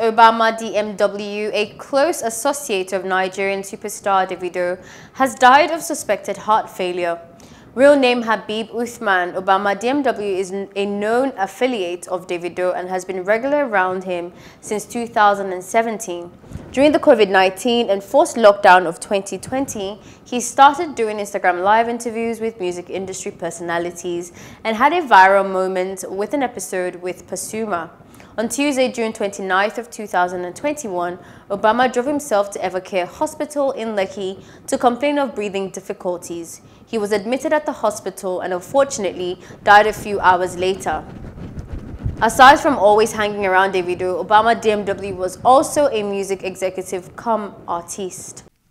Obama DMW, a close associate of Nigerian superstar Davido, has died of suspected heart failure. Real name Habeeb Uthman, Obama DMW is a known affiliate of Davido and has been regular around him since 2017. During the COVID-19 and forced lockdown of 2020, he started doing Instagram live interviews with music industry personalities and had a viral moment with an episode with Pasuma. On Tuesday, June 29th of 2021, Obama drove himself to Evercare Hospital in Lekki to complain of breathing difficulties. He was admitted at the hospital and unfortunately died a few hours later. Aside from always hanging around Davido, Obama DMW was also a music executive come artiste.